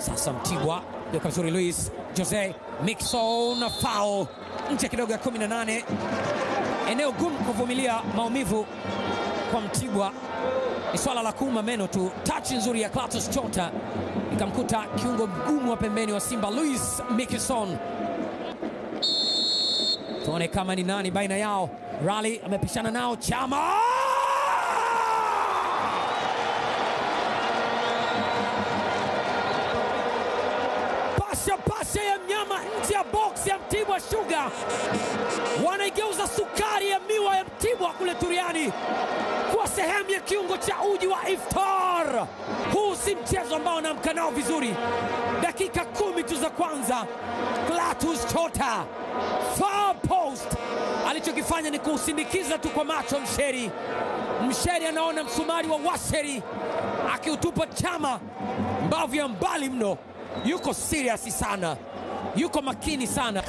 Sasa Mtibwa ya vizuri, Luis Jose Mixon foul nje kidogo ya 18. Eneo gumu kuvumilia maumivu kwa Mtibwa ni swala la kuuma meno tu. Tachi nzuri ya Clatous Chota ikamkuta kiungo mgumu wa pembeni wa Simba Luis Mixon. Tuone kama ni nani baina yao. Rally amepishana nao Chama pasha pasha ya mnyama nje ya box ya Mtibwa Sugar, wanaigeuza sukari ya miwa ya Mtibwa kule Turiani kwa sehemu ya kiungo cha uji wa iftar. Huu si mchezo ambao anaamka nao vizuri. Dakika kumi tu za kwanza, Clatous Chota far post, alichokifanya ni kuusindikiza tu kwa macho Msheri. Msheri anaona msumari wa Washeri akiutupa Chama mbavu ya mbali mno. Yuko serious sana, yuko makini sana.